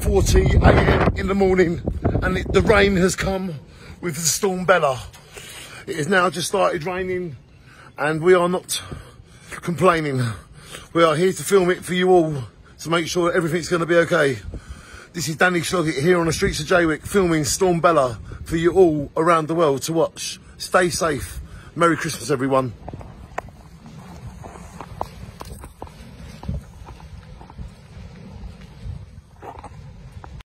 8.40 a.m. in the morning and it, the rain has come with the storm Bella. It has now just started raining and we are not complaining. We are here to film it for you all to make sure that everything's going to be okay. This is Danny Sloggett here on the streets of Jaywick filming Storm Bella for you all around the world to watch. Stay safe. Merry Christmas everyone.